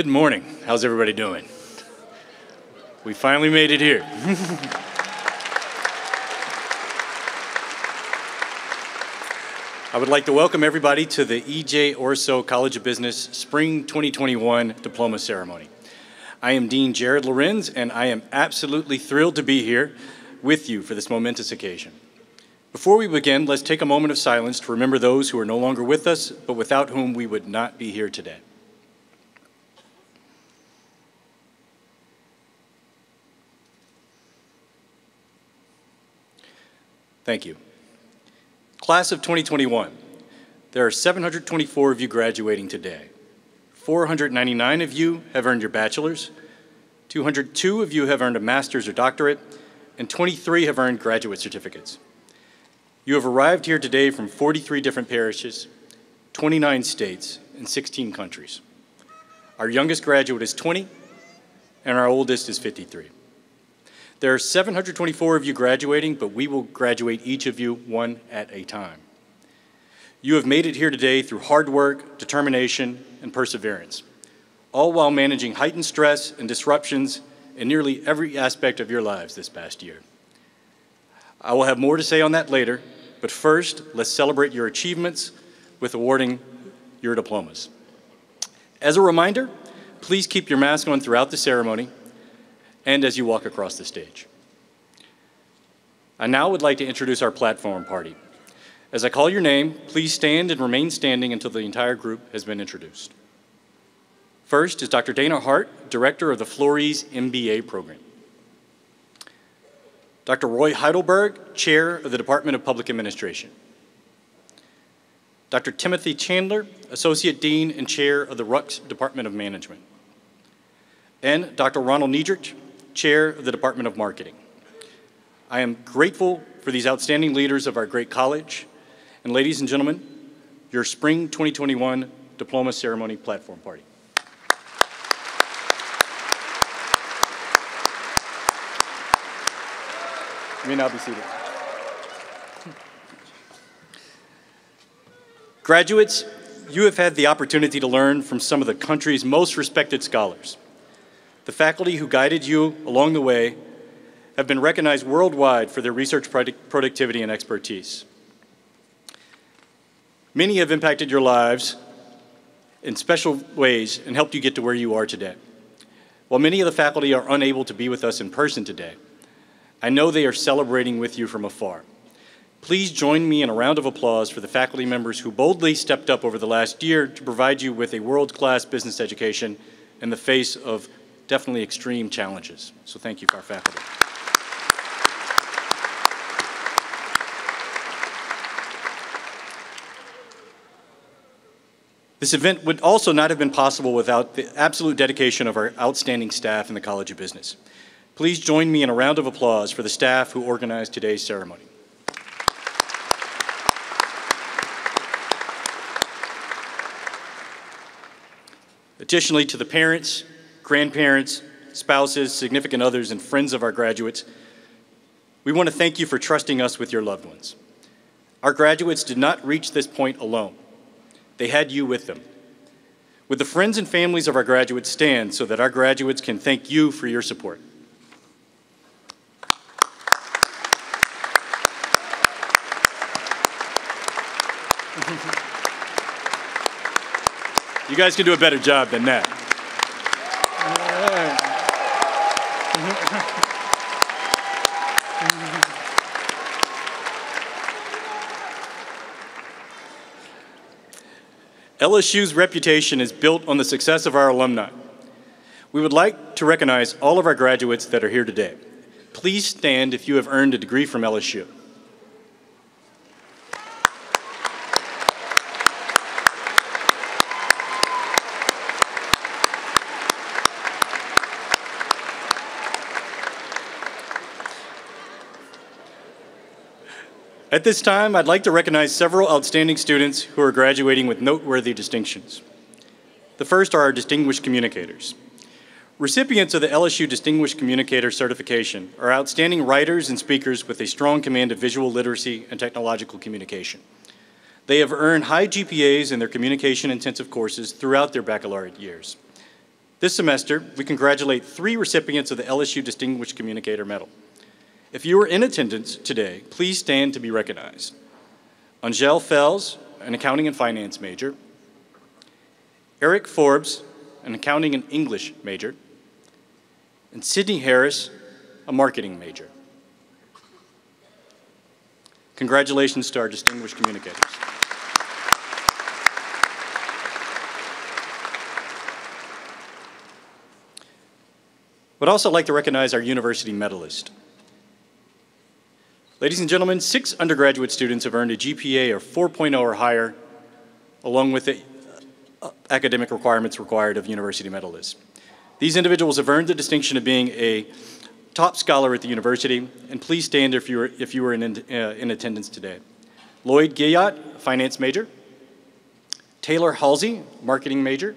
Good morning. How's everybody doing? We finally made it here. I would like to welcome everybody to the E.J. Ourso College of Business Spring 2021 Diploma Ceremony. I am Dean Jared Lorenz, and I am absolutely thrilled to be here with you for this momentous occasion. Before we begin, let's take a moment of silence to remember those who are no longer with us, but without whom we would not be here today. Thank you. Class of 2021, there are 724 of you graduating today. 499 of you have earned your bachelor's, 202 of you have earned a master's or doctorate, and 23 have earned graduate certificates. You have arrived here today from 43 different parishes, 29 states, and 16 countries. Our youngest graduate is 20, and our oldest is 53. There are 724 of you graduating, but we will graduate each of you one at a time. You have made it here today through hard work, determination, and perseverance, all while managing heightened stress and disruptions in nearly every aspect of your lives this past year. I will have more to say on that later, but first, let's celebrate your achievements with awarding your diplomas. As a reminder, please keep your mask on throughout the ceremony and as you walk across the stage. I now would like to introduce our platform party. As I call your name, please stand and remain standing until the entire group has been introduced. First is Dr. Dana Hart, Director of the Flores MBA program. Dr. Roy Heidelberg, Chair of the Department of Public Administration. Dr. Timothy Chandler, Associate Dean and Chair of the Rucks Department of Management. And Dr. Ronald Niedrich, Chair of the Department of Marketing. I am grateful for these outstanding leaders of our great college. And ladies and gentlemen, your Spring 2021 Diploma Ceremony Platform Party. You may now be seated. Graduates, you have had the opportunity to learn from some of the country's most respected scholars. The faculty who guided you along the way have been recognized worldwide for their research product productivity and expertise. Many have impacted your lives in special ways and helped you get to where you are today. While many of the faculty are unable to be with us in person today, I know they are celebrating with you from afar. Please join me in a round of applause for the faculty members who boldly stepped up over the last year to provide you with a world-class business education in the face of definitely extreme challenges. So thank you for our faculty. This event would also not have been possible without the absolute dedication of our outstanding staff in the College of Business. Please join me in a round of applause for the staff who organized today's ceremony. Additionally, to the parents, grandparents, spouses, significant others, and friends of our graduates, we want to thank you for trusting us with your loved ones. Our graduates did not reach this point alone. They had you with them. Would the friends and families of our graduates stand so that our graduates can thank you for your support? You guys can do a better job than that. LSU's reputation is built on the success of our alumni. We would like to recognize all of our graduates that are here today. Please stand if you have earned a degree from LSU. At this time, I'd like to recognize several outstanding students who are graduating with noteworthy distinctions. The first are our distinguished communicators. Recipients of the LSU Distinguished Communicator Certification are outstanding writers and speakers with a strong command of visual literacy and technological communication. They have earned high GPAs in their communication intensive courses throughout their baccalaureate years. This semester, we congratulate three recipients of the LSU Distinguished Communicator Medal. If you are in attendance today, please stand to be recognized. Angel Fells, an accounting and finance major. Eric Forbes, an accounting and English major. And Sydney Harris, a marketing major. Congratulations to our distinguished communicators. Would also like to recognize our university medalist. Ladies and gentlemen, six undergraduate students have earned a GPA of 4.0 or higher, along with the uh, academic requirements required of university medalists. These individuals have earned the distinction of being a top scholar at the university, and please stand if you were, if you were in, uh, in attendance today. Lloyd Gayot, finance major. Taylor Halsey, marketing major.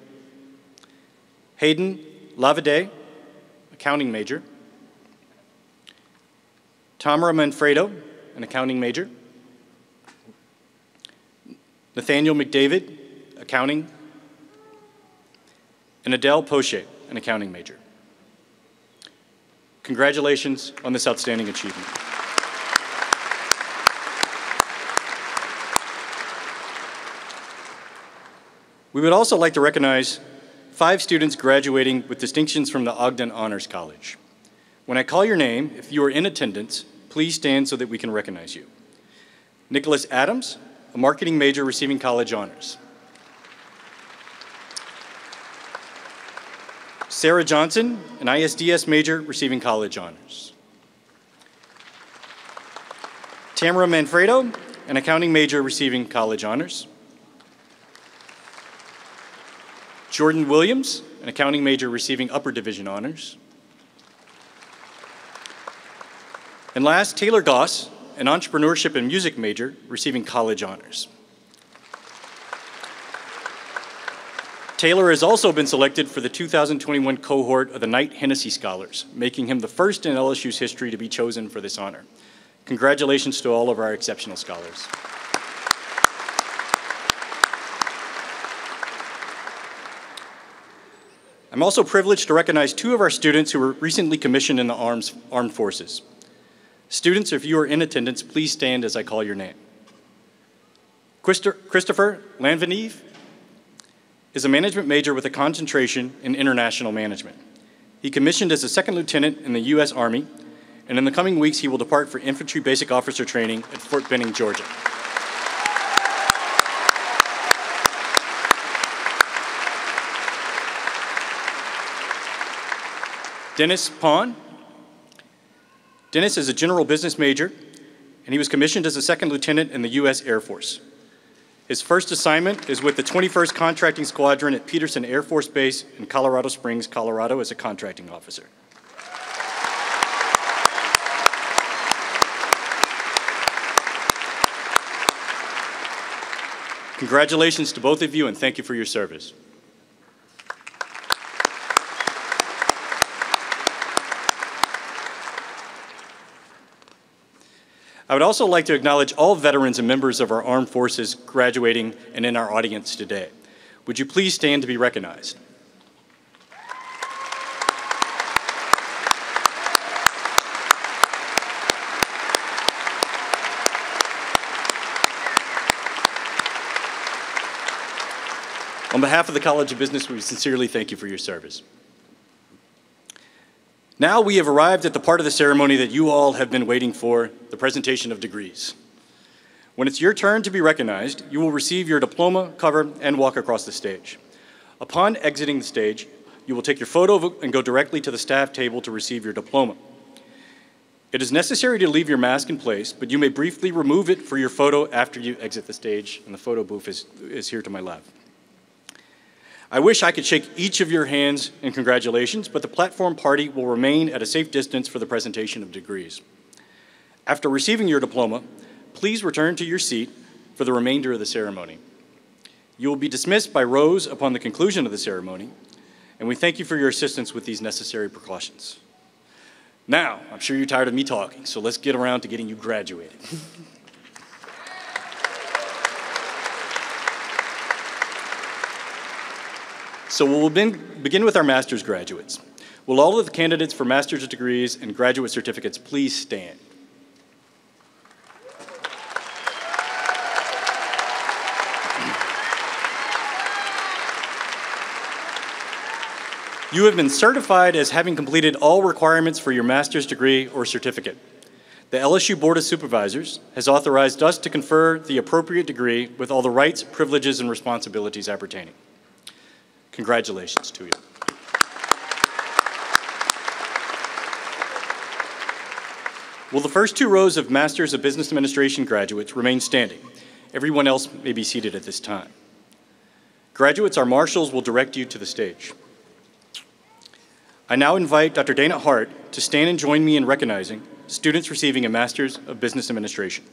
Hayden Lavade, accounting major. Tamara Manfredo, an accounting major. Nathaniel McDavid, accounting. And Adele Poche, an accounting major. Congratulations on this outstanding achievement. We would also like to recognize five students graduating with distinctions from the Ogden Honors College. When I call your name, if you are in attendance, please stand so that we can recognize you. Nicholas Adams, a marketing major receiving college honors. Sarah Johnson, an ISDS major receiving college honors. Tamara Manfredo, an accounting major receiving college honors. Jordan Williams, an accounting major receiving upper division honors. And last, Taylor Goss, an entrepreneurship and music major receiving college honors. Taylor has also been selected for the 2021 cohort of the Knight Hennessy Scholars, making him the first in LSU's history to be chosen for this honor. Congratulations to all of our exceptional scholars. I'm also privileged to recognize two of our students who were recently commissioned in the arms, armed forces. Students, if you are in attendance, please stand as I call your name. Christopher Lanvenive is a management major with a concentration in international management. He commissioned as a second lieutenant in the U.S. Army, and in the coming weeks, he will depart for infantry basic officer training at Fort Benning, Georgia. Dennis Pond. Dennis is a general business major, and he was commissioned as a second lieutenant in the U.S. Air Force. His first assignment is with the 21st Contracting Squadron at Peterson Air Force Base in Colorado Springs, Colorado, as a contracting officer. Congratulations to both of you, and thank you for your service. I would also like to acknowledge all veterans and members of our armed forces graduating and in our audience today. Would you please stand to be recognized? On behalf of the College of Business, we sincerely thank you for your service. Now we have arrived at the part of the ceremony that you all have been waiting for, the presentation of degrees. When it's your turn to be recognized, you will receive your diploma, cover, and walk across the stage. Upon exiting the stage, you will take your photo and go directly to the staff table to receive your diploma. It is necessary to leave your mask in place, but you may briefly remove it for your photo after you exit the stage, and the photo booth is, is here to my left. I wish I could shake each of your hands in congratulations, but the platform party will remain at a safe distance for the presentation of degrees. After receiving your diploma, please return to your seat for the remainder of the ceremony. You will be dismissed by rows upon the conclusion of the ceremony, and we thank you for your assistance with these necessary precautions. Now, I'm sure you're tired of me talking, so let's get around to getting you graduated. So we'll begin, with our master's graduates. Will all of the candidates for master's degrees and graduate certificates please stand? You have been certified as having completed all requirements for your master's degree or certificate. The LSU Board of Supervisors has authorized us to confer the appropriate degree with all the rights, privileges, and responsibilities appertaining. Congratulations to you. Will the first two rows of Masters of Business Administration graduates remain standing? Everyone else may be seated at this time. Graduates, our marshals will direct you to the stage. I now invite Dr. Dana Hart to stand and join me in recognizing students receiving a Master's of Business Administration.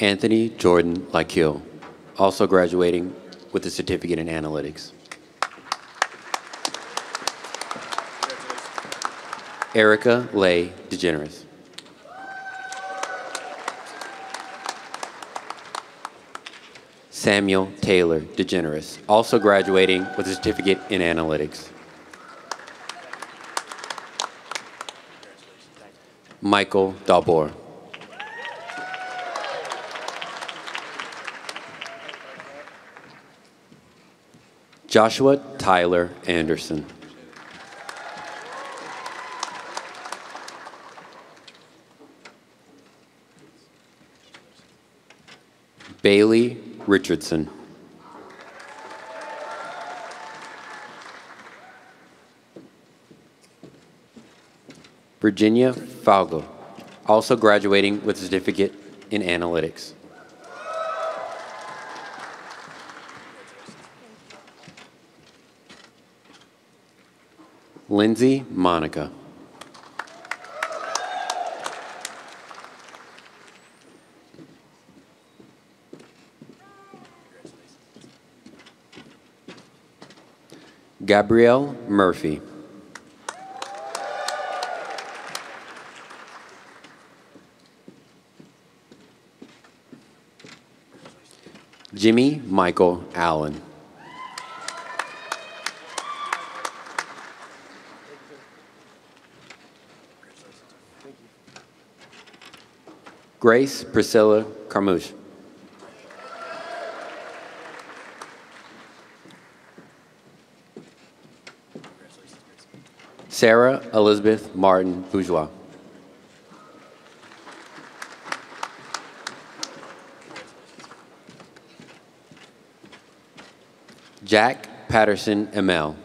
Anthony Jordan Lakiel, also graduating with a certificate in analytics. Erica Lay DeGeneres. Samuel Taylor DeGeneres, also graduating with a certificate in analytics. Michael Dalbor. Joshua Tyler Anderson. Bailey Richardson. Virginia Falgo, also graduating with a certificate in analytics. Lindsay Monica. Gabrielle Murphy. Jimmy Michael Allen. Grace Priscilla Carmouche. Sarah Elizabeth Martin Bourgeois. Jack Patterson Emel.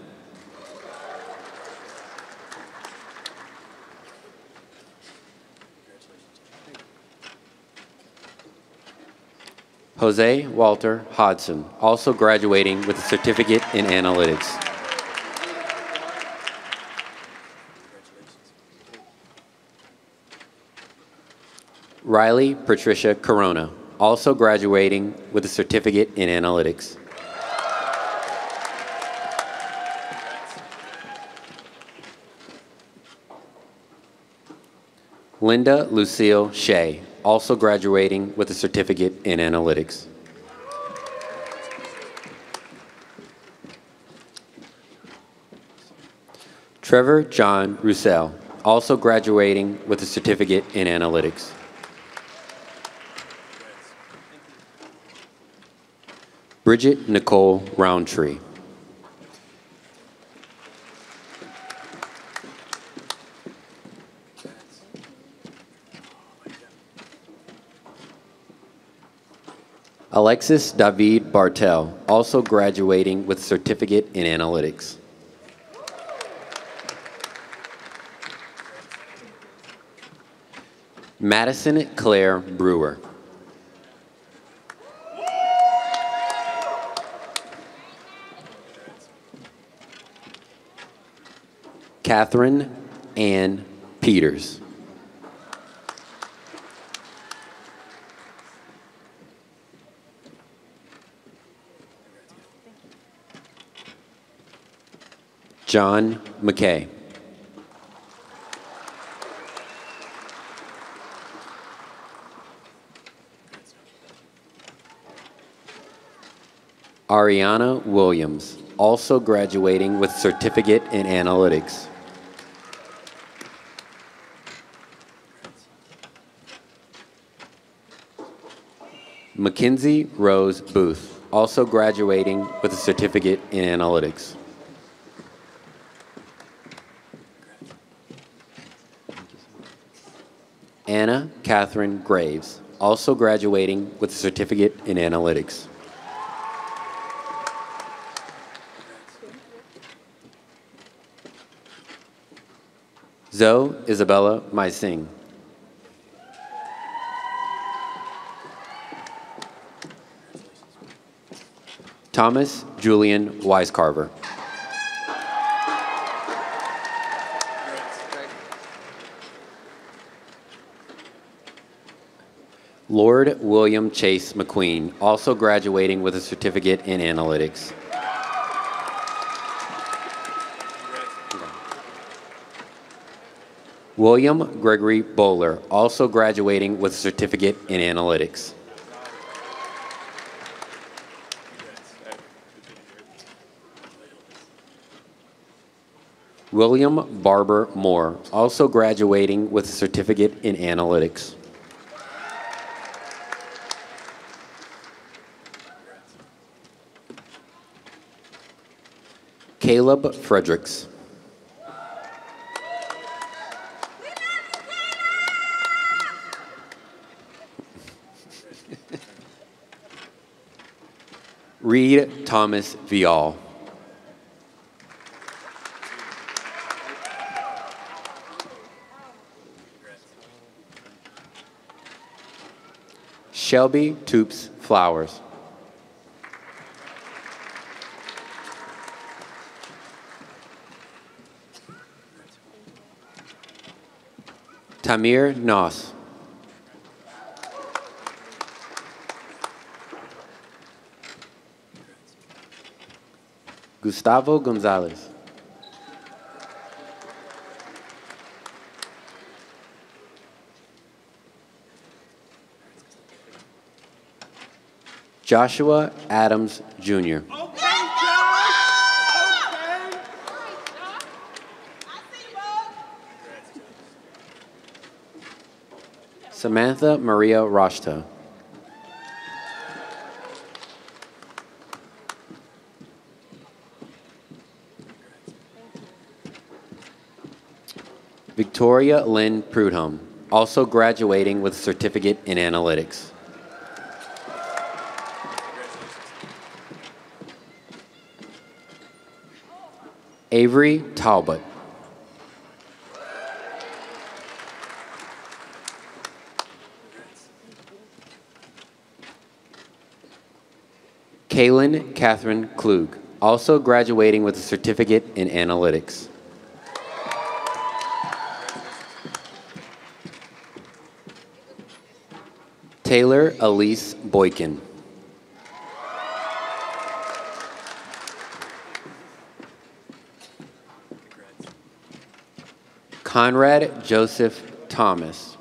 Jose Walter Hodson, also graduating with a certificate in analytics. Riley Patricia Corona, also graduating with a certificate in analytics. Linda Lucille Shea, also graduating with a certificate in analytics. Trevor John Roussel, also graduating with a certificate in analytics. Bridget Nicole Roundtree. Alexis David Bartel, also graduating with certificate in analytics. Madison Claire Brewer. Catherine Ann Peters. John McKay. Ariana Williams, also graduating with certificate in analytics. Mackenzie Rose Booth, also graduating with a certificate in analytics. Anna Catherine Graves, also graduating with a certificate in analytics. Zoe Isabella Mysing. Thomas Julian Weiscarver. Lord William Chase McQueen, also graduating with a certificate in analytics. William Gregory Bowler, also graduating with a certificate in analytics. William Barber Moore, also graduating with a certificate in analytics. Caleb Fredericks. Reed Thomas Vial. Shelby Toops Flowers. Tamir Noss. Gustavo Gonzalez. Joshua Adams Jr. Samantha Maria Rashta. Victoria Lynn Prudhomme, also graduating with a certificate in analytics. Avery Talbot. Kaylin Catherine Klug, also graduating with a certificate in analytics. Taylor Elise Boykin. Conrad Joseph Thomas.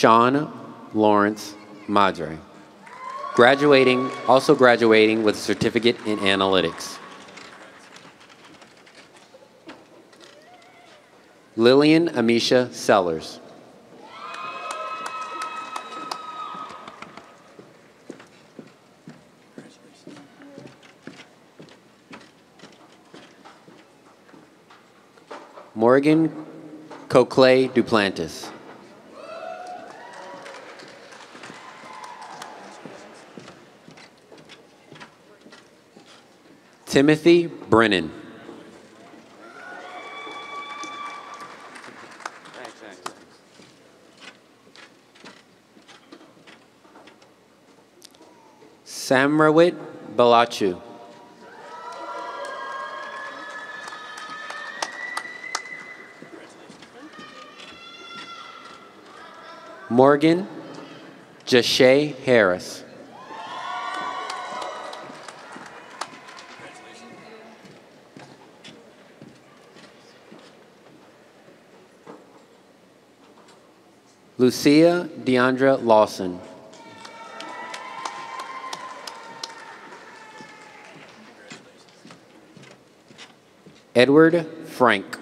Sean Lawrence Madre. Graduating, also graduating with a certificate in analytics. Lillian Amisha Sellers. Morgan Coclay Duplantis. Timothy Brennan. Samrawit Balachu. Morgan Jashay Harris. Lucia Deandra Lawson. Edward Frank.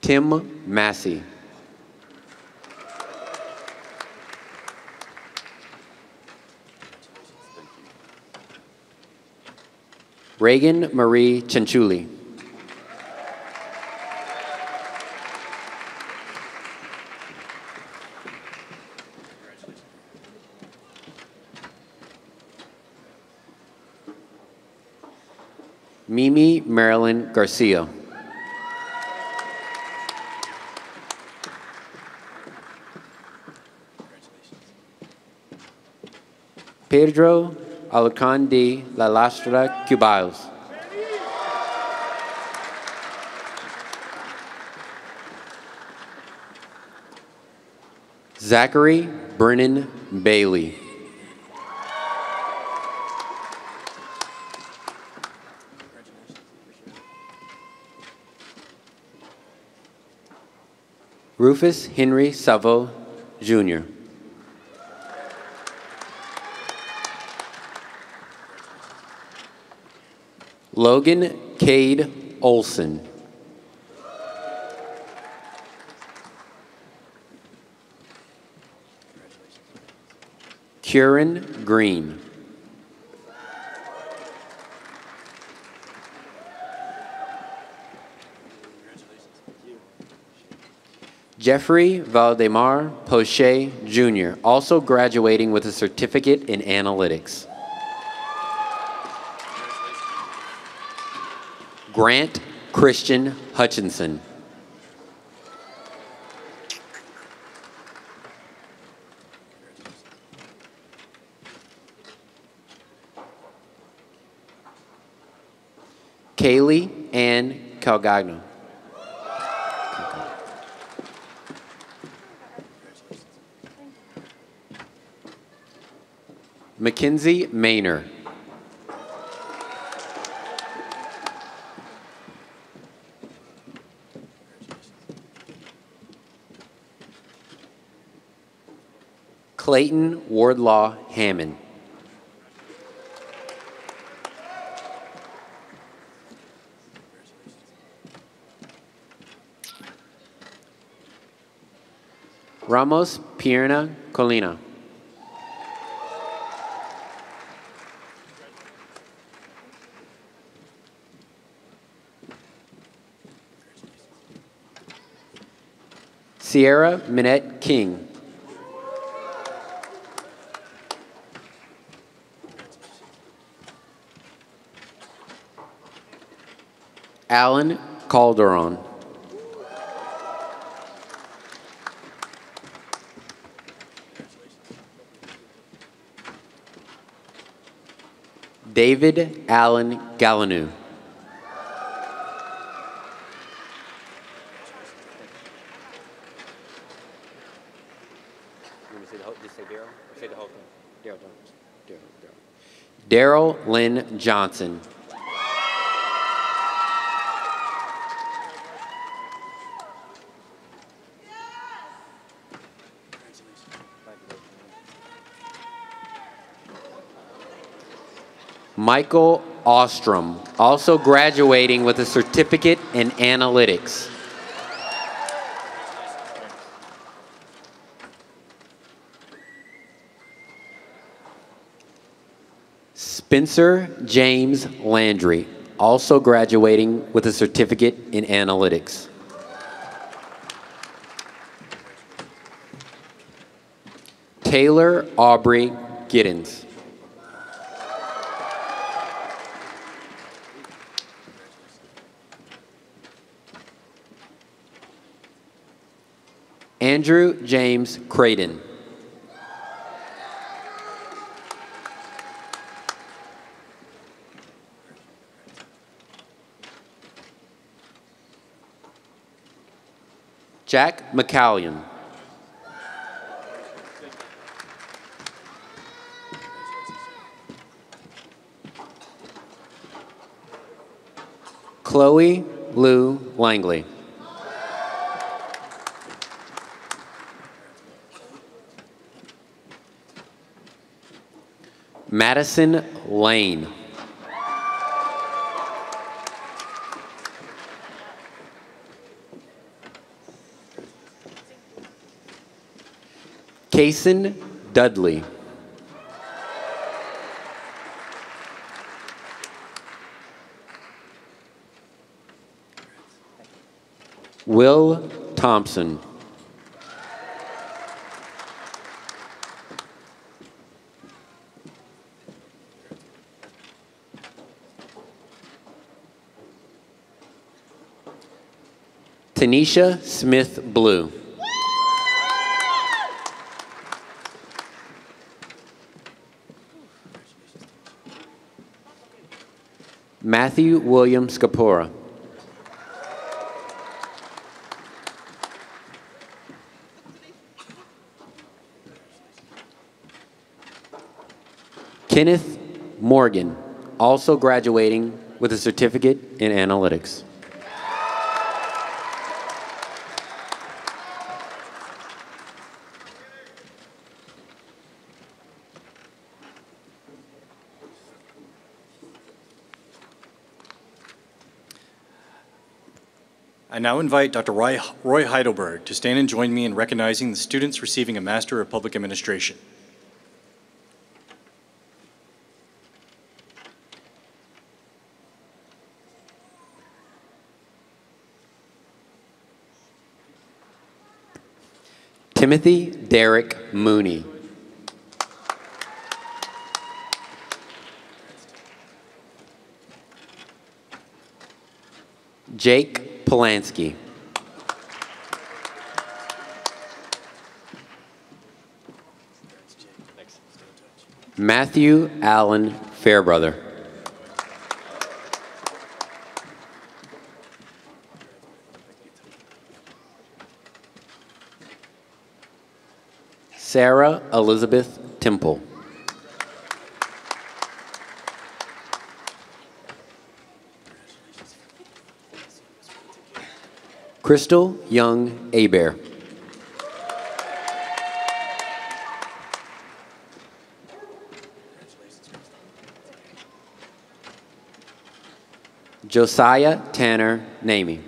Tim Massey. Reagan Marie Chanchuli. Mimi Marilyn Garcia. Pedro Alucan de la Lastra. Zachary Brennan Bailey. Rufus Henry Savo, Jr. Logan Cade Olson. Kieran Green. Jeffrey Valdemar Poche Jr., also graduating with a certificate in analytics. Grant Christian Hutchinson. Kaylee Ann Calgagno. Mackenzie Maynor. Clayton Wardlaw Hammond. Ramos Pierna Colina. Sierra Minette King. Alan Calderon. David Allen Gallanew. Daryl Lynn Johnson. Michael Ostrom, also graduating with a certificate in analytics. Spencer James Landry, also graduating with a certificate in analytics. Taylor Aubrey Giddens. Andrew James Creighton. Jack McCallion. Chloe Lou Langley. Madison Lane. Kason Dudley. Will Thompson. Tanisha Smith Blue. Matthew William Scapora. Kenneth Morgan, also graduating with a certificate in analytics. I now invite Dr. Roy Roy Heidelberg to stand and join me in recognizing the students receiving a Master of Public Administration. Timothy Derek Mooney. Jake Polanski. Matthew Allen Fairbrother. Sarah Elizabeth Temple. Crystal Young Abear. Josiah Tanner Namey.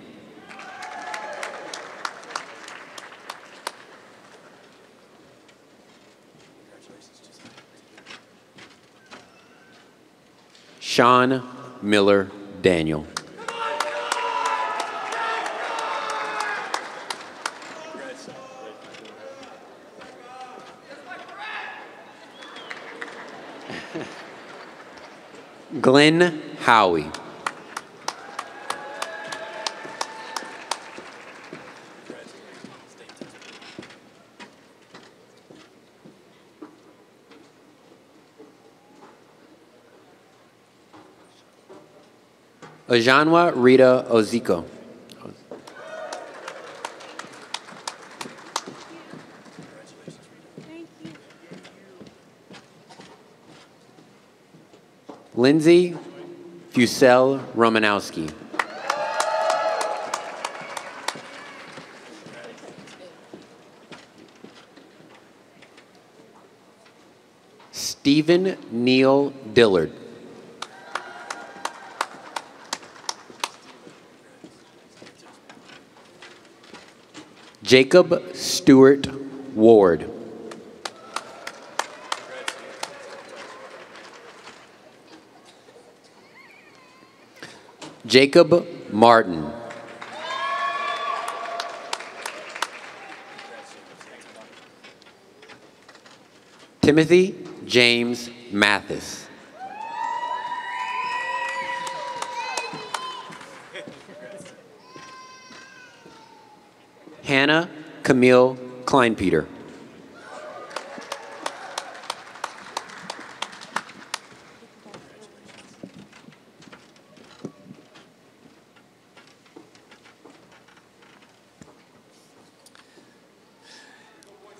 Sean Miller Daniel. Glenn Howie. Ajanwa Rita Oziko. Lindsay Fusel Romanowski. Stephen Neil Dillard. Jacob Stewart Ward. Jacob Martin. Timothy James Mathis. Hannah Camille Kleinpeter.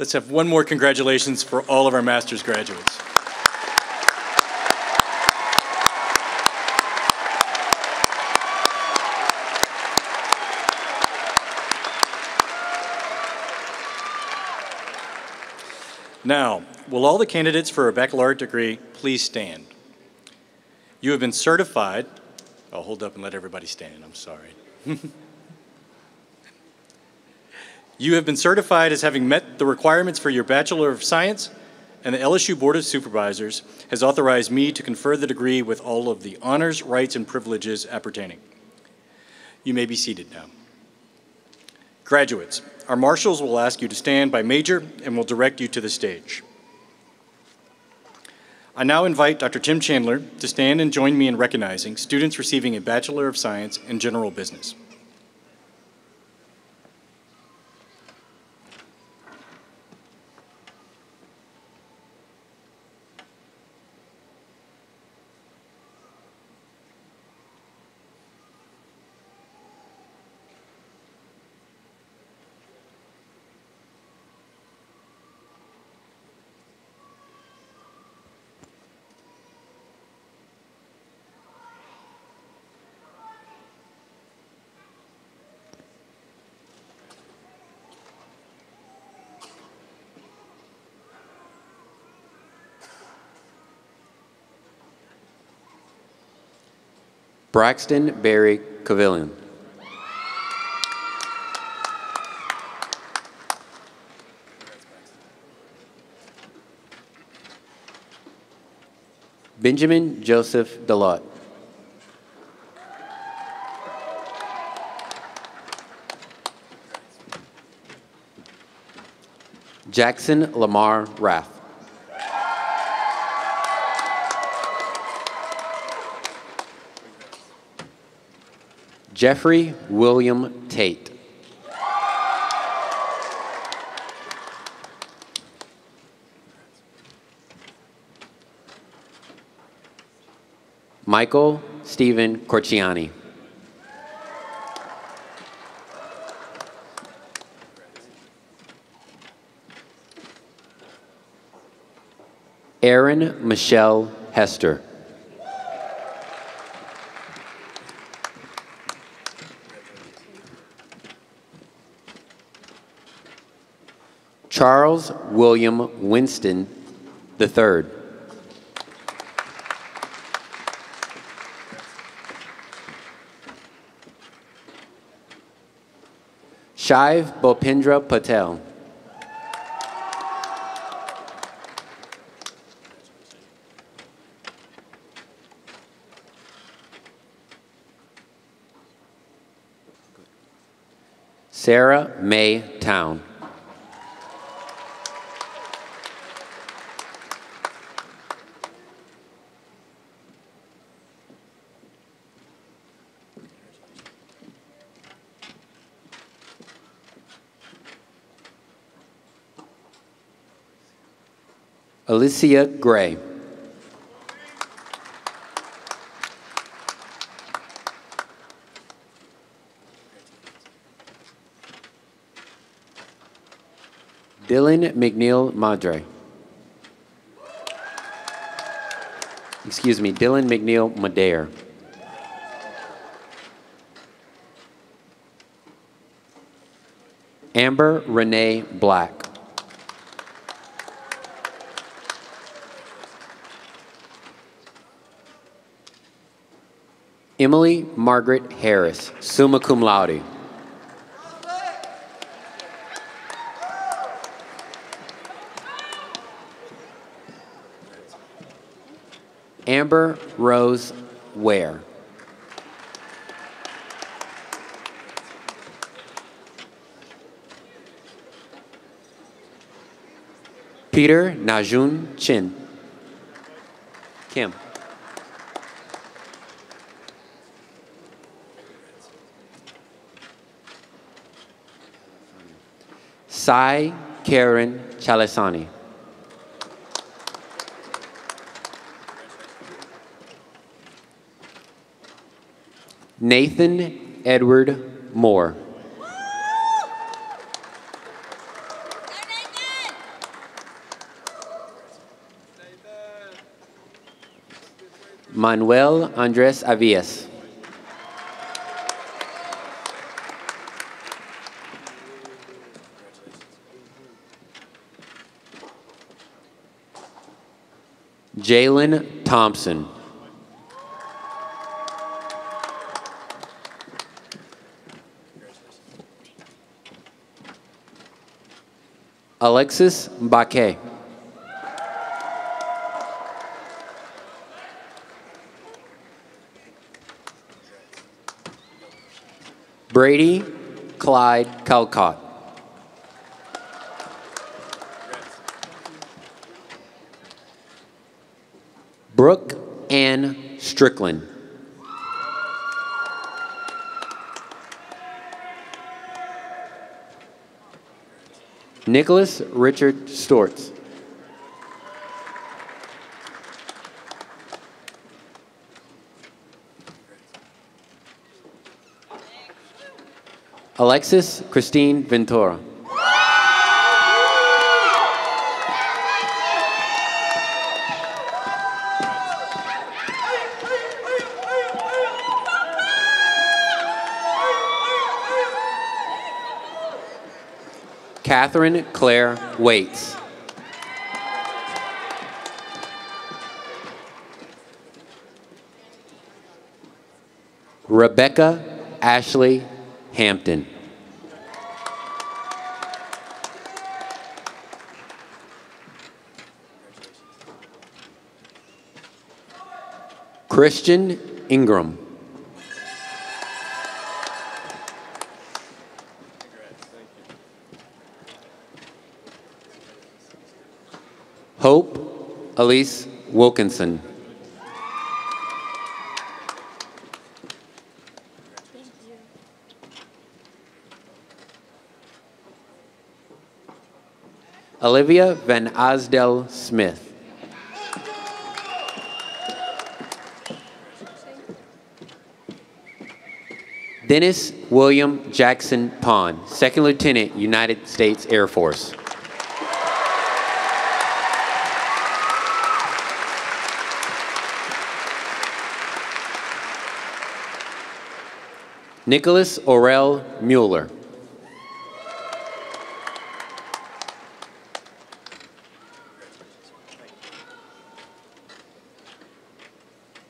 Let's have one more congratulations for all of our master's graduates. Now, will all the candidates for a baccalaureate degree please stand? You have been certified. I'll hold up and let everybody stand. I'm sorry. you have been certified as having met the requirements for your Bachelor of Science, and the LSU Board of Supervisors has authorized me to confer the degree with all of the honors, rights, and privileges appertaining. You may be seated now. Graduates, our marshals will ask you to stand by major and will direct you to the stage. I now invite Dr. Tim Chandler to stand and join me in recognizing students receiving a Bachelor of Science in General Business. Braxton Barry Cavillion. Benjamin Joseph Delot. Jackson Lamar Rath. Jeffrey William Tate. Michael Stephen Corciani. Aaron Michelle Hester. Charles William Winston III. Shiv Bopindra Patel. Sarah May Town. Alicia Gray. Dylan McNeil Madre. Excuse me, Dylan McNeil Madare. Amber Renee Black. Emily Margaret Harris, summa cum laude. Amber Rose Ware. Peter Najun Chin. Kim. Sai Karen Chalasani. Nathan Edward Moore. Manuel Andres Avias. Jalen Thompson. Alexis Baquet. Brady Clyde Calcott. Brooke Ann Strickland. Nicholas Richard Stortz. Alexis Christine Ventura. Catherine Claire Waits. Rebecca Ashley Hampton. Christian Ingram. Elise Wilkinson. Olivia Van Asdel Smith. Dennis William Jackson Pond, Second Lieutenant, United States Air Force. Nicholas Orel Mueller.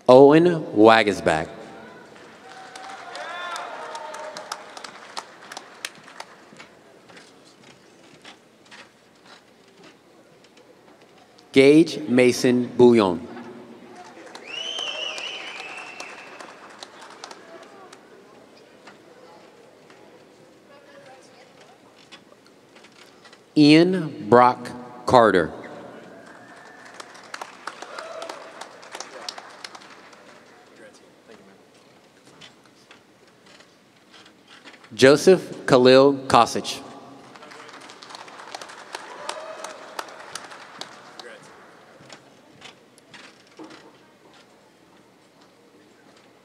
Owen Wagisback. Gage Mason Bouillon. Ian Brock Carter. Joseph Khalil Kosich.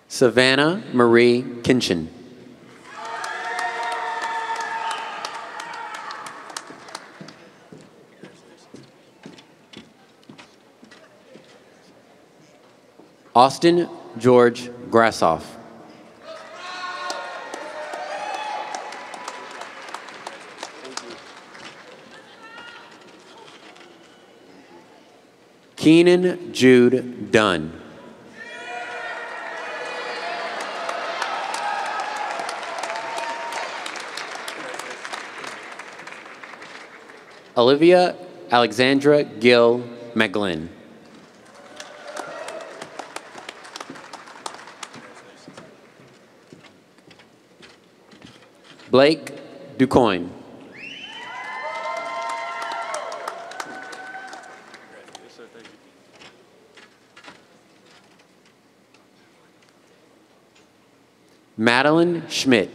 Savannah Marie Kinchin. Austin George Grassoff. Keenan Jude Dunn. Olivia Alexandra Gill McGlynn. Blake Ducoin. Madeline Schmidt.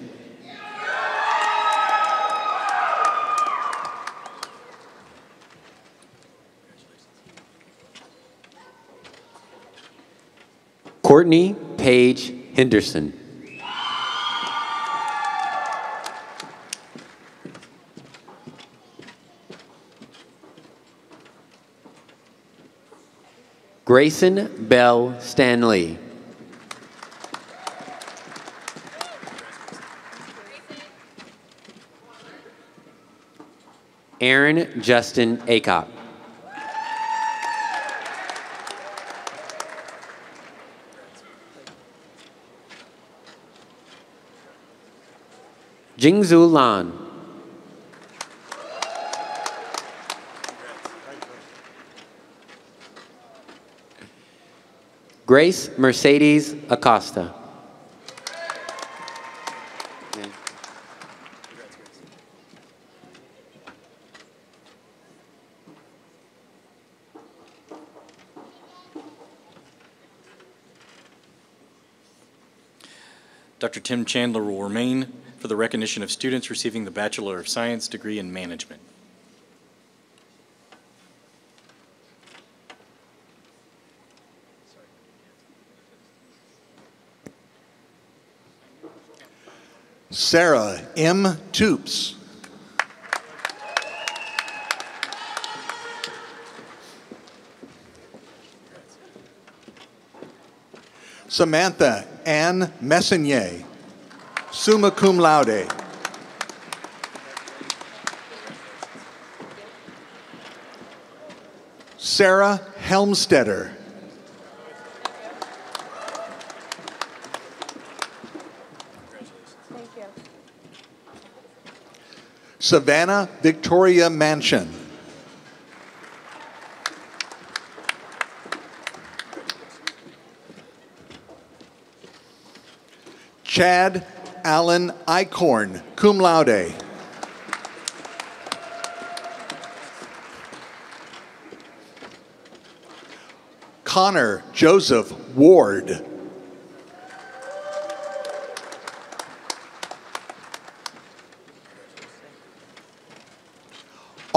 Courtney Paige Henderson. Grayson Bell Stanley. Aaron Justin Acock. Jingzhu Lan. Grace Mercedes Acosta. Dr. Tim Chandler will remain for the recognition of students receiving the Bachelor of Science degree in Management. Sarah M. Toops. Samantha Ann Messonnier, summa cum laude. Sarah Helmstetter. Savannah Victoria Mansion. Chad Allen Icorn, cum laude. Connor Joseph Ward.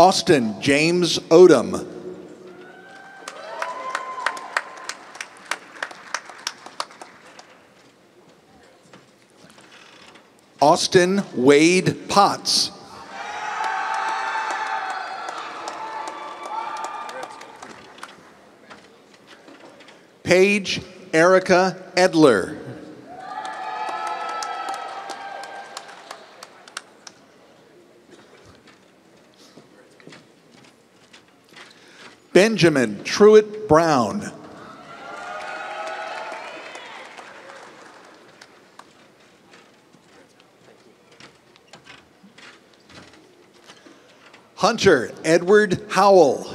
Austin James Odom. Austin Wade Potts. Paige Erica Edler. Benjamin Truitt Brown. Hunter Edward Howell.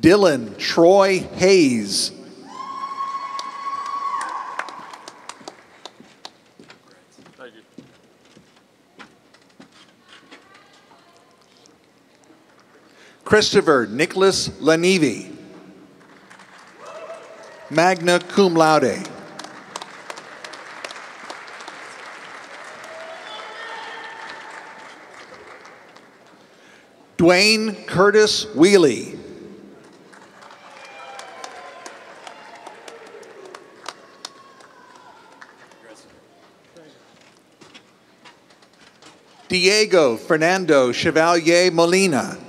Dylan Troy Hayes. Christopher Nicholas Lanivi. Magna cum laude. Dwayne Curtis Wheely. Diego Fernando Chevalier Molina.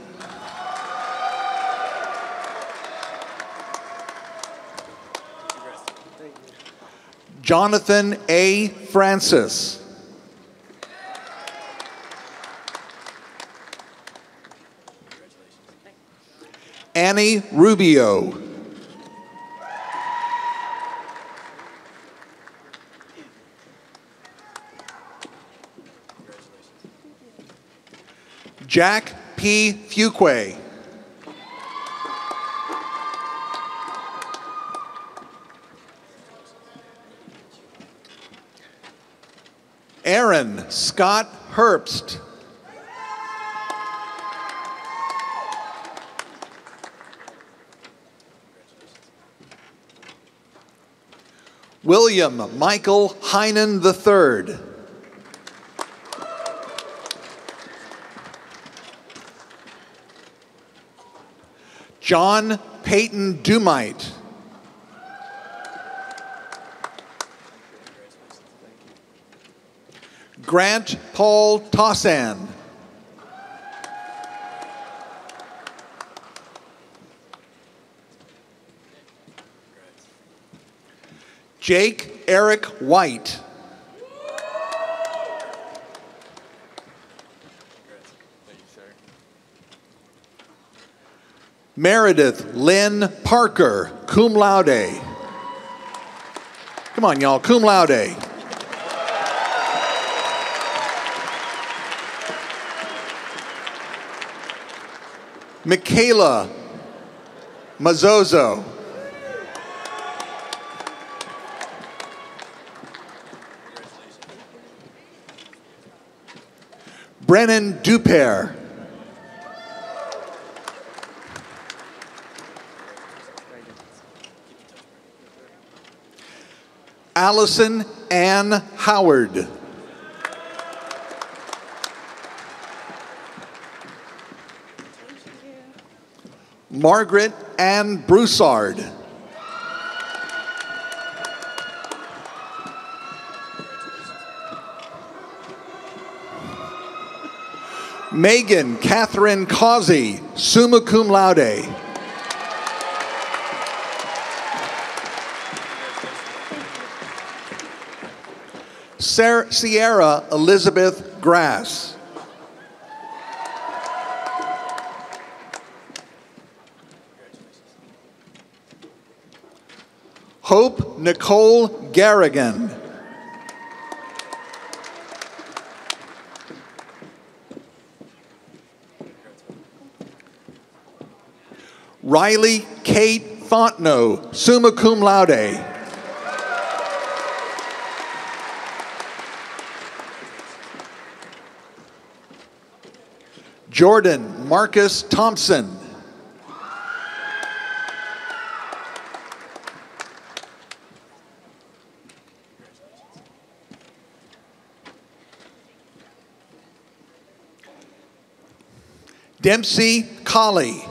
Jonathan A. Francis. Annie Rubio. Jack P. Fuquay. Scott Herbst. William Michael Heinen III. John Peyton Dumite. Grant Paul Tossan. Jake Eric White. Meredith Lynn Parker, cum laude. Come on, y'all, cum laude. Michaela Mazzozo. Brennan Dupair. Allison Ann Howard. Margaret Ann Broussard. Megan Catherine Causey, summa cum laude. Sarah, Sierra Elizabeth Grass. Hope Nicole Garrigan. Riley Kate Fontenot, summa cum laude. Jordan Marcus Thompson. Dempsey Colley.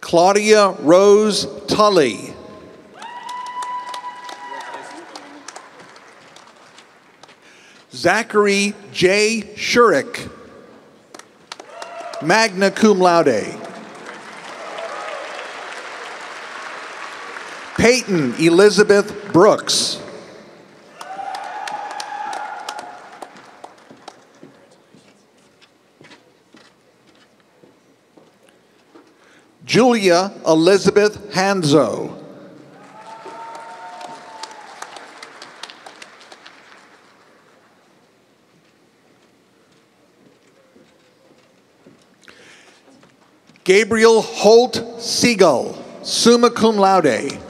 Claudia Rose Tully. Zachary J. Shurik. Magna cum laude. Peyton Elizabeth Brooks. Julia Elizabeth Hanzo. Gabriel Holt Siegel, summa cum laude.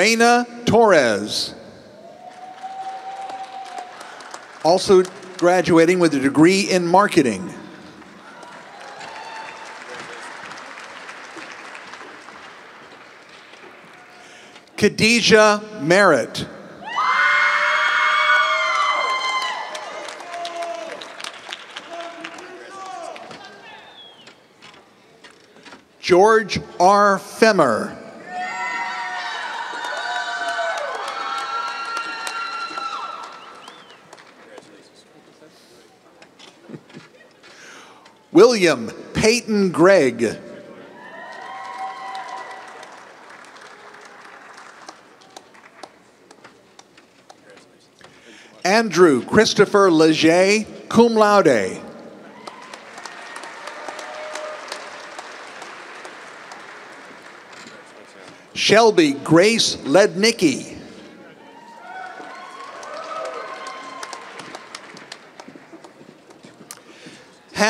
Reina Torres. Also graduating with a degree in marketing. Khadijah Merritt. George R. Femmer. William Peyton Gregg. Andrew Christopher Leger, cum laude. Shelby Grace Lednicki.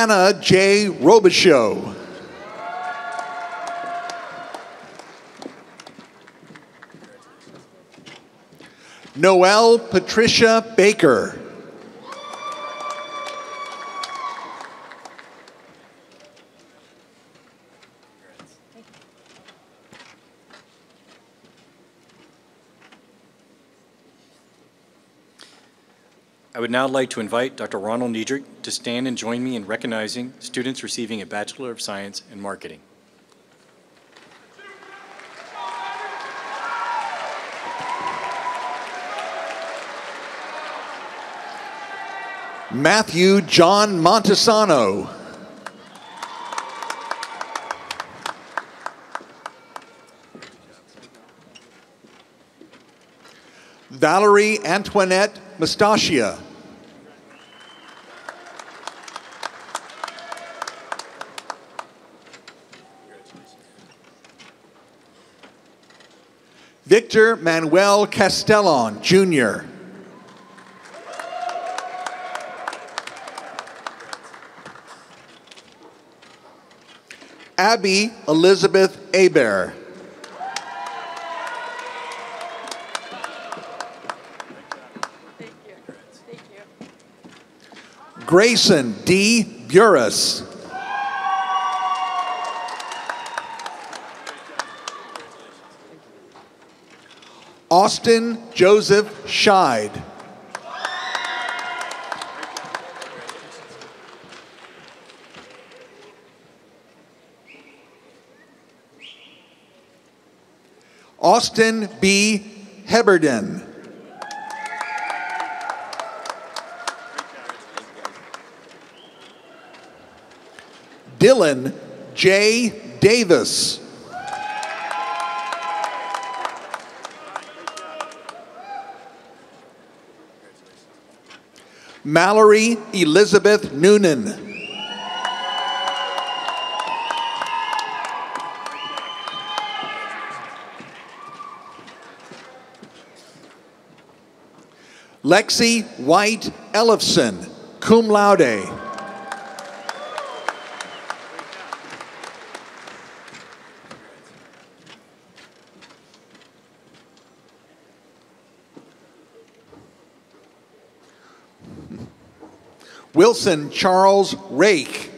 Hannah J. Robichaux. Noelle Patricia Baker. Would now like to invite Dr. Ronald Niedrich to stand and join me in recognizing students receiving a Bachelor of Science in Marketing. Matthew John Montesano. Valerie Antoinette Mustachia. Victor Manuel Castellon, Jr. Abby Elizabeth Aber. Grayson D. Burris. Austin Joseph Scheid. Austin B. Heberden. Dylan J. Davis. Mallory Elizabeth Noonan. Lexi White Ellefson, cum laude. Wilson Charles Rake.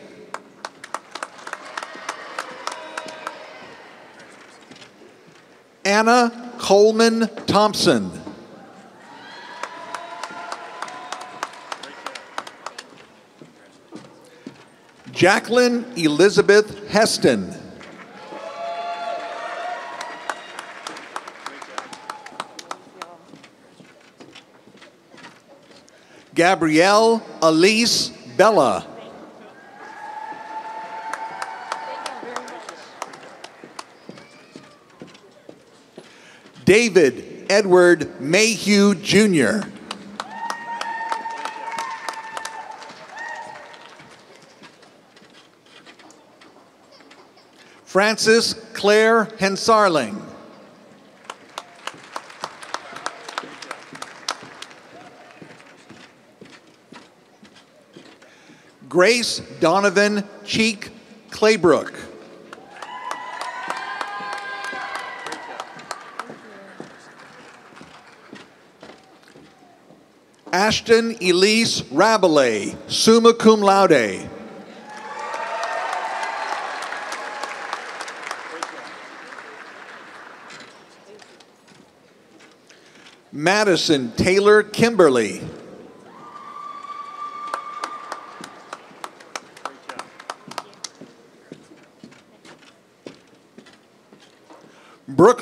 Anna Coleman Thompson. Jacqueline Elizabeth Heston. Gabrielle Elise Bella. David Edward Mayhew Jr. Francis Claire Hensarling. Grace Donovan Cheek Claybrook. Ashton Elise Rabelais, summa cum laude. Madison Taylor Kimberly.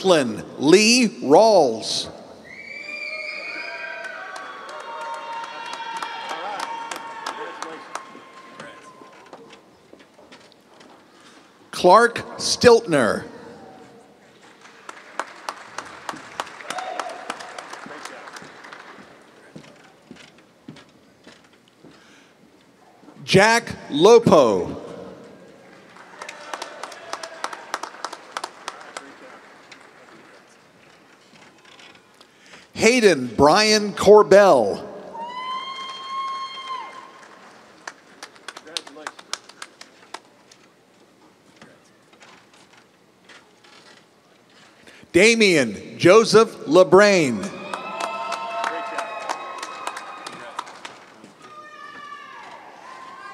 Brooklyn Lee Rawls. Clark Stiltner. Jack Lopo. Hayden Brian Corbell. Damian Joseph LeBrain.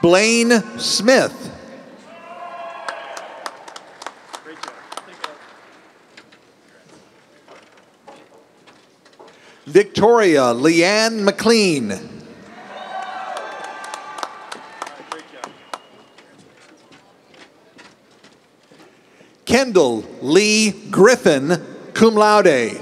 Blaine Smith. Victoria Leanne McLean. Kendall Lee Griffin, cum laude.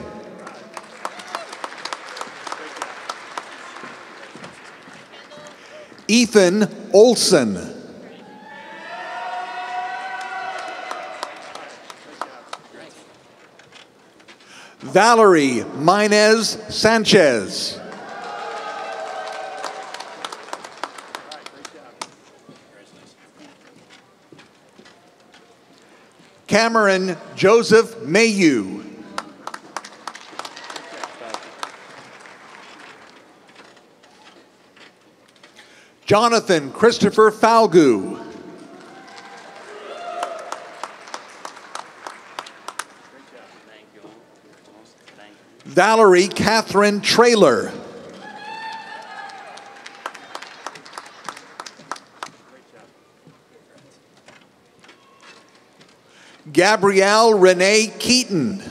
Ethan Olson. Valerie Minez Sanchez. Cameron Joseph Mayu. Jonathan Christopher Falgu. Valerie Catherine Trailer. Gabrielle Renee Keaton.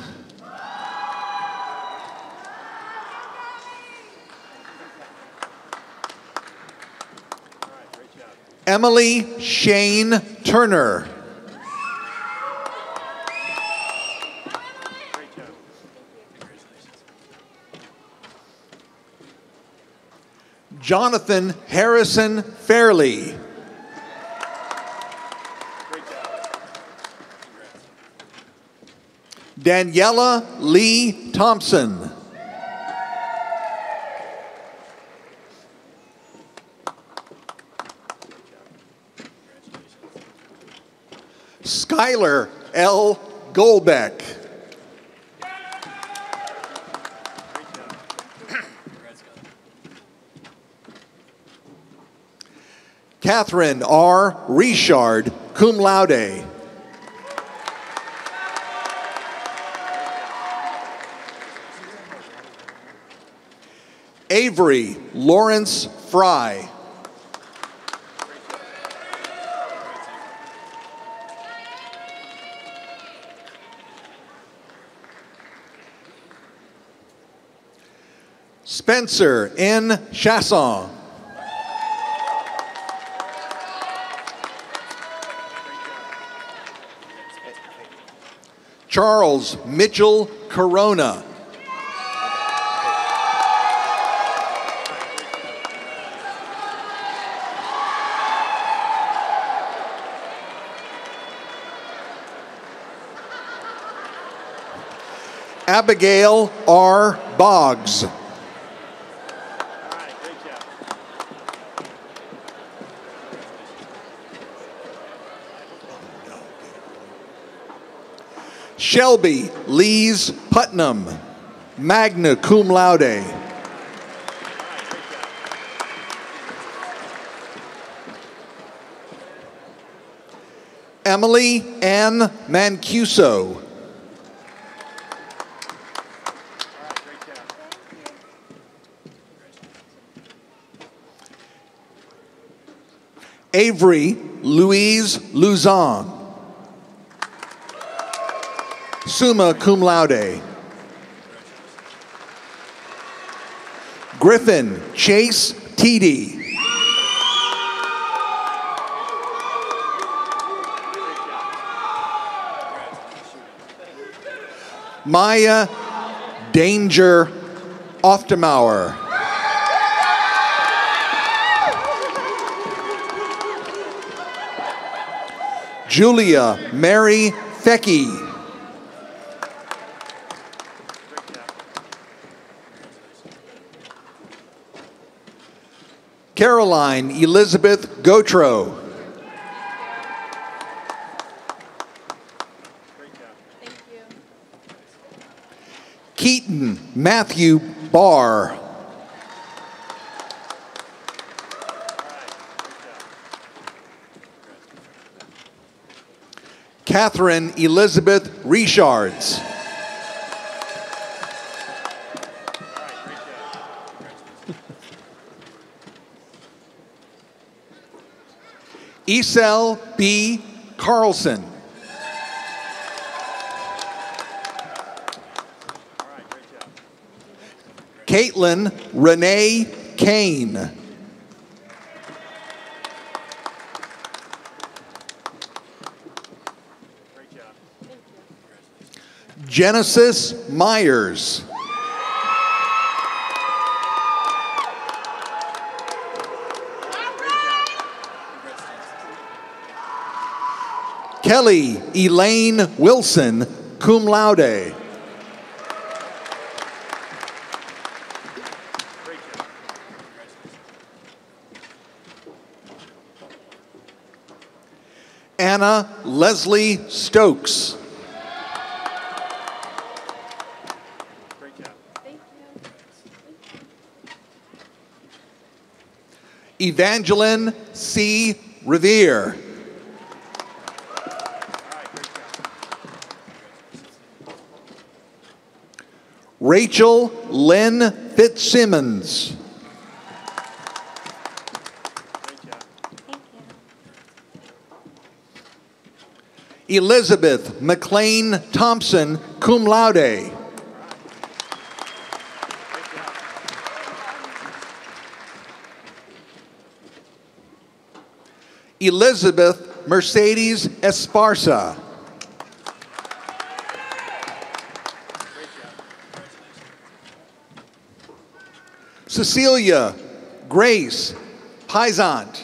Emily Shane Turner. Jonathan Harrison Fairley. Daniela Lee Thompson. Skylar L. Goldbeck. Catherine R. Richard, cum laude. Avery Lawrence Fry. Spencer N. Chasson. Charles Mitchell Corona. Abigail R. Boggs. Shelby Lees Putnam, magna cum laude. Emily Ann Mancuso. Avery Louise Luzon. Summa cum laude. Griffin Chase Teedy. Maya Danger Oftemauer. Julia Mary Fecky. Caroline Elizabeth Gotro. Keaton Matthew Barr. Catherine Elizabeth Richards. Esel B. Carlson. Caitlin Renee Kane. Genesis Myers. Kelly Elaine Wilson, cum laude. Anna Leslie Stokes. Evangeline C. Revere. Rachel Lynn Fitzsimmons. Elizabeth McLean Thompson, cum laude. Elizabeth Mercedes Esparza. Cecilia Grace Paisant.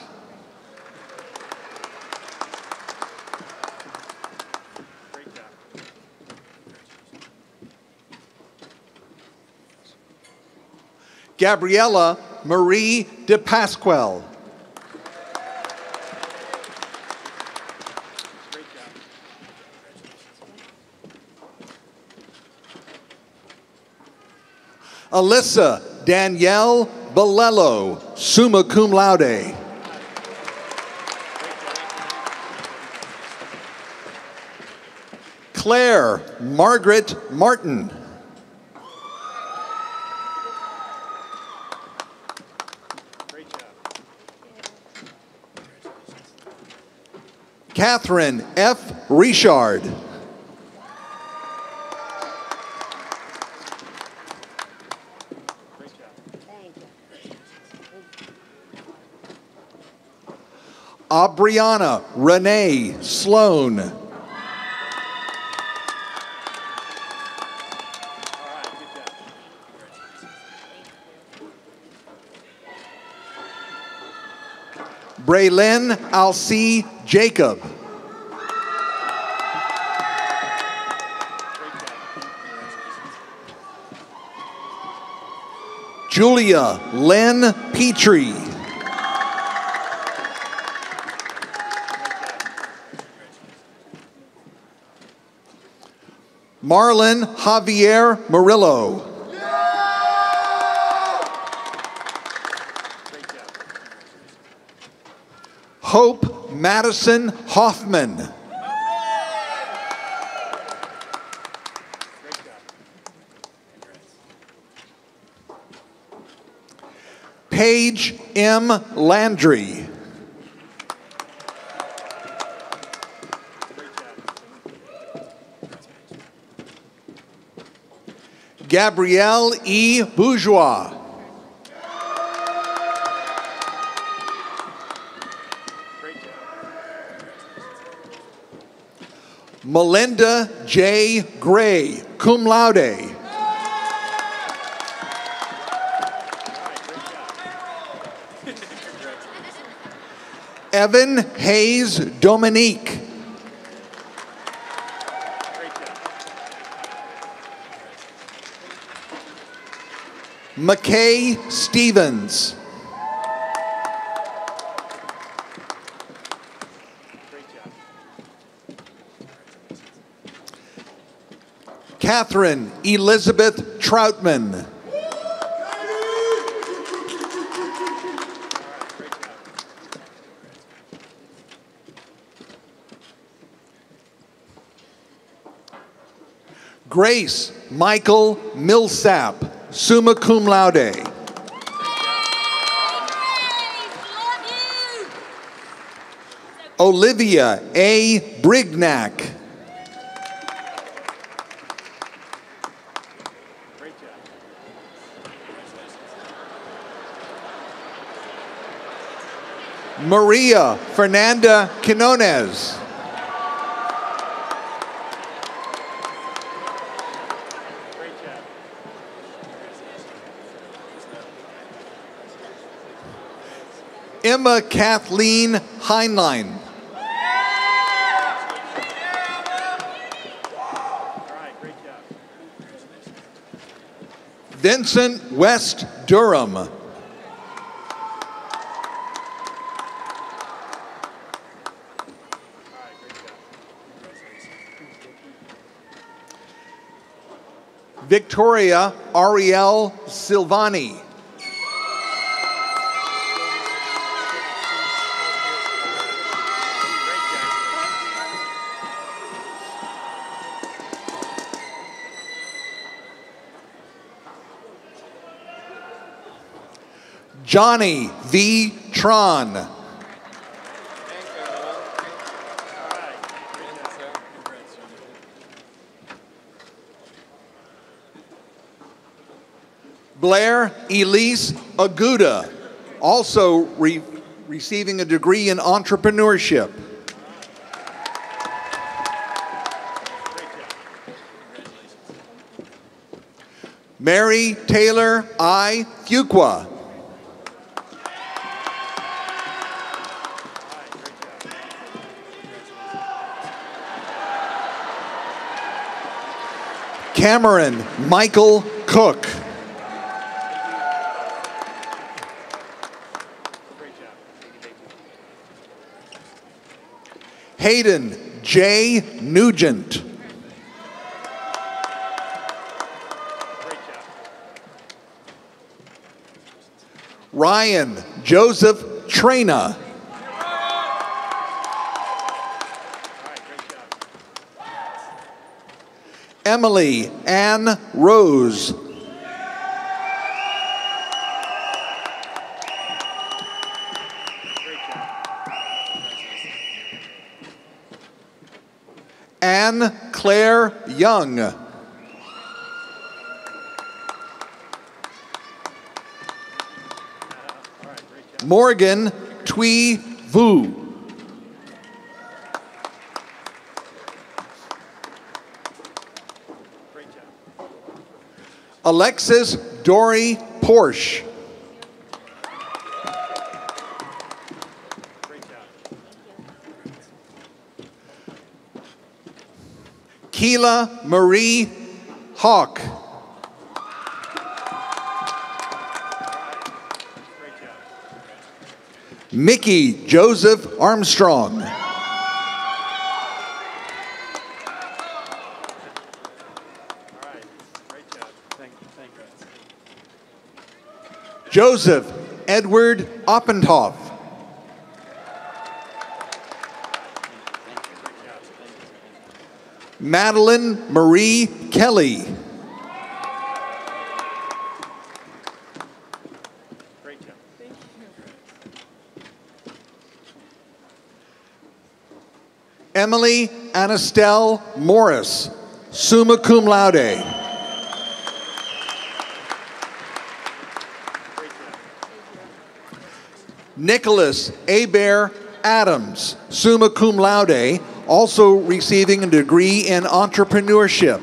Gabriella Marie De Pasquale. Alyssa Danielle Balello, summa cum laude. Claire Margaret Martin. Catherine F. Richard. Aubriana Renee Sloan. Braylin Alcee Jacob. Julia Lynn Petrie. Marlon Javier Murillo. Hope Madison Hoffman. Paige M. Landry. Gabrielle E. Bourgeois. Melinda J. Gray, cum laude. Evan Hayes Dominique. McKay Stevens. Catherine Elizabeth Troutman. Grace Michael Millsap, summa cum laude. Olivia A. Brignac. Maria Fernanda Quinones. Emma Kathleen Heinlein. Vincent West Durham. Victoria Ariel Silvani. Johnny V. Tron. Blair Elise Aguda, also re receiving a degree in entrepreneurship. Mary Taylor I. Fuqua. Cameron Michael Cook. Hayden J. Nugent. Ryan Joseph Trina. Emily Ann Rose. Anne Claire Young. Morgan Twee Vu. Alexis Dory Porsche. Keela Marie Hawk. Mickey Joseph Armstrong. Joseph Edward Oppentoff. Madeline Marie Kelly. Emily Anastelle Morris, summa cum laude. Nicholas Aber Adams, summa cum laude, also receiving a degree in entrepreneurship.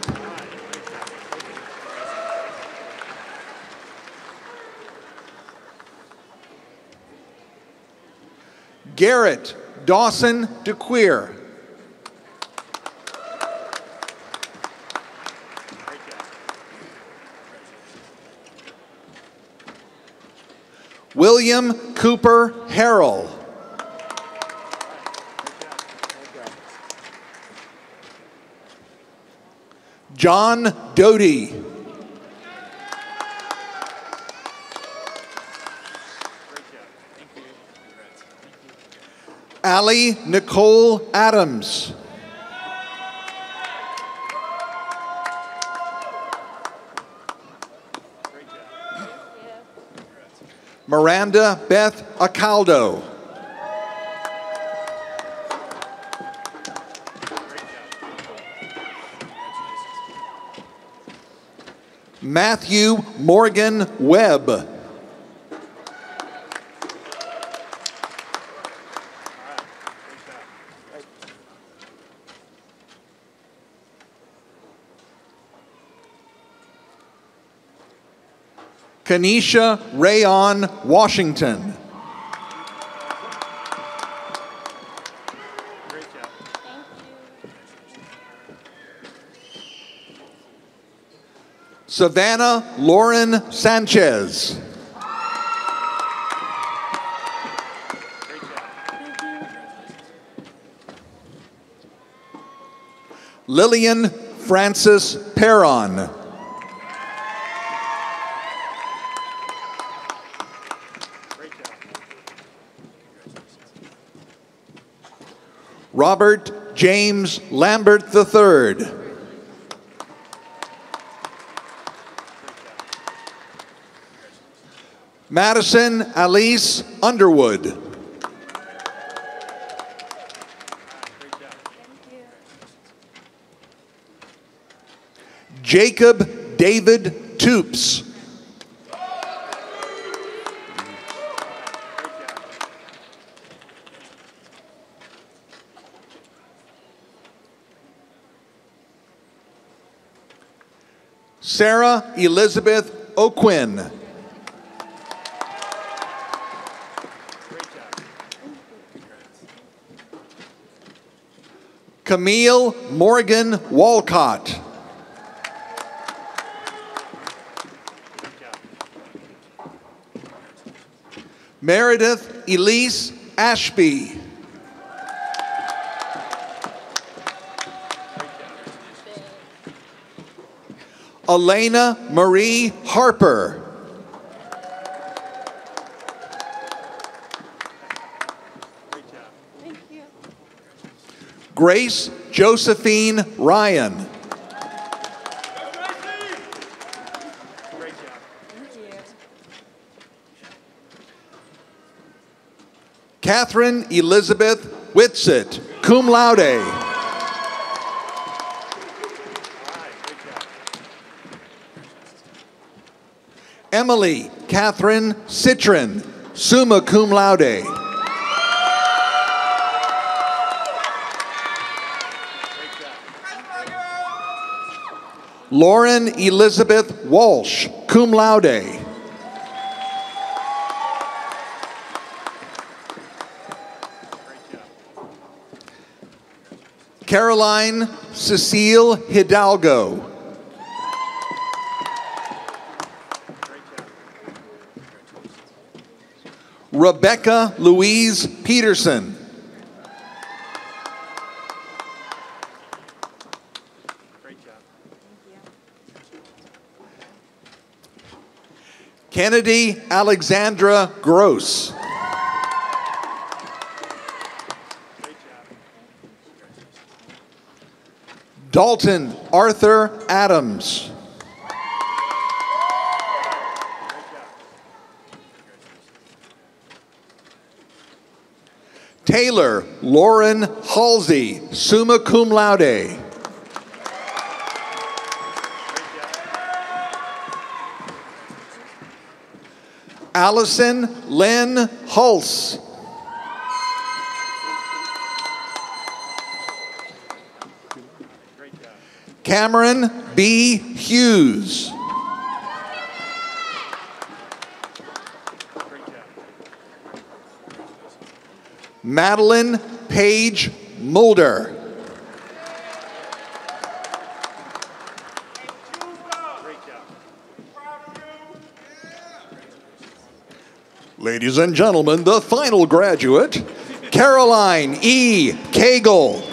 Garrett Dawson DeQueer. William Cooper Harrell. John Doty. Allie Nicole Adams. Miranda Beth Acaldo. Matthew Morgan Webb. Kanisha Rayon Washington. Savannah Lauren Sanchez. Lillian Francis Perron. Robert James Lambert III. Madison Alice Underwood. Jacob David Toops. Sarah Elizabeth O'Quinn. Camille Morgan Walcott. Meredith Elise Ashby. Elena Marie Harper. Grace Josephine Ryan. Catherine Elizabeth Whitsitt, cum laude. Emily Catherine Citron, summa cum laude. Lauren Elizabeth Walsh, cum laude. Caroline Cecile Hidalgo. Rebecca Louise Peterson. Kennedy Alexandra Gross. Dalton Arthur Adams. Taylor Lauren Halsey, summa cum laude. Allison Lynn Hulse. Cameron B. Hughes. Madeline Page Mulder. Ladies and gentlemen, the final graduate, Caroline E. Cagle.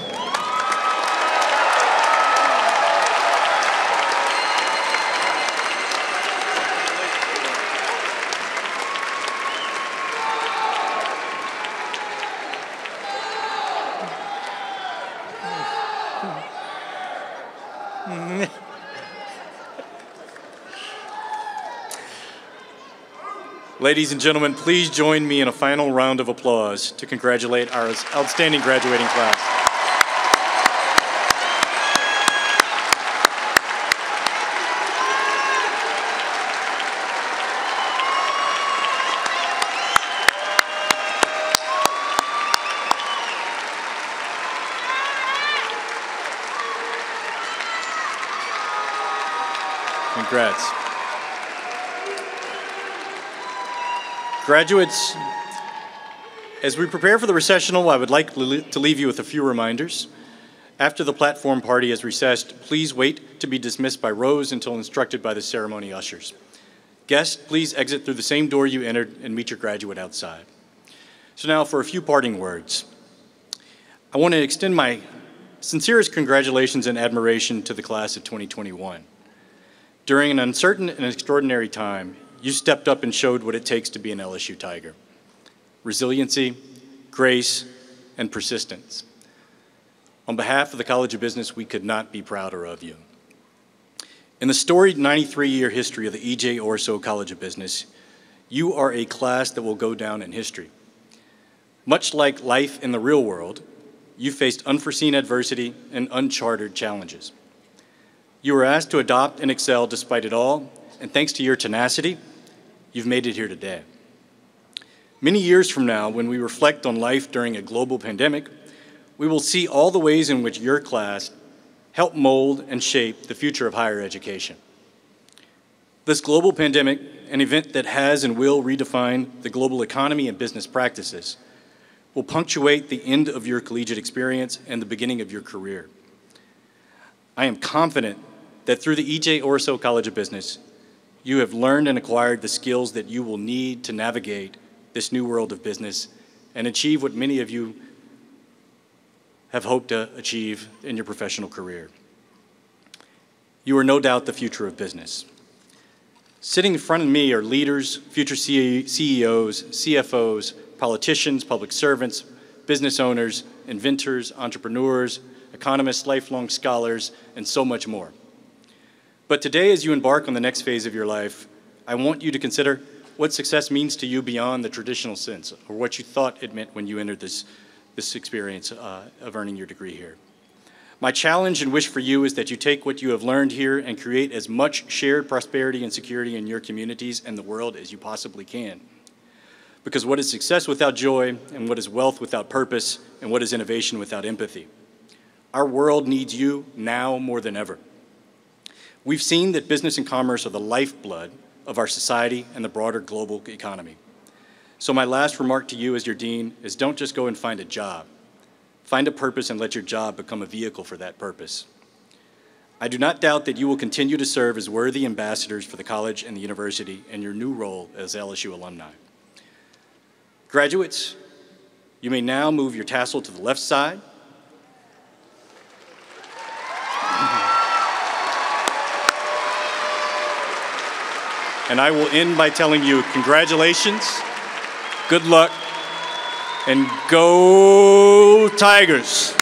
Ladies and gentlemen, please join me in a final round of applause to congratulate our outstanding graduating class. Graduates, as we prepare for the recessional, I would like to leave you with a few reminders. After the platform party has recessed, please wait to be dismissed by rows until instructed by the ceremony ushers. Guests, please exit through the same door you entered and meet your graduate outside. So now for a few parting words. I want to extend my sincerest congratulations and admiration to the class of 2021. During an uncertain and extraordinary time, you stepped up and showed what it takes to be an LSU Tiger. Resiliency, grace, and persistence. On behalf of the College of Business, we could not be prouder of you. In the storied 93-year history of the E.J. Ourso College of Business, you are a class that will go down in history. Much like life in the real world, you faced unforeseen adversity and uncharted challenges. You were asked to adopt and excel despite it all, and thanks to your tenacity, you've made it here today. Many years from now, when we reflect on life during a global pandemic, we will see all the ways in which your class helped mold and shape the future of higher education. This global pandemic, an event that has and will redefine the global economy and business practices, will punctuate the end of your collegiate experience and the beginning of your career. I am confident that through the E.J. Ourso College of Business, you have learned and acquired the skills that you will need to navigate this new world of business and achieve what many of you have hoped to achieve in your professional career. You are no doubt the future of business. Sitting in front of me are leaders, future CEOs, CFOs, politicians, public servants, business owners, inventors, entrepreneurs, economists, lifelong scholars, and so much more. But today, as you embark on the next phase of your life, I want you to consider what success means to you beyond the traditional sense, or what you thought it meant when you entered this, this experience uh, of earning your degree here. My challenge and wish for you is that you take what you have learned here and create as much shared prosperity and security in your communities and the world as you possibly can. Because what is success without joy, and what is wealth without purpose, and what is innovation without empathy? Our world needs you now more than ever. We've seen that business and commerce are the lifeblood of our society and the broader global economy. So my last remark to you as your dean is don't just go and find a job. Find a purpose and let your job become a vehicle for that purpose. I do not doubt that you will continue to serve as worthy ambassadors for the college and the university in your new role as LSU alumni. Graduates, you may now move your tassel to the left side And I will end by telling you congratulations, good luck, and go Tigers.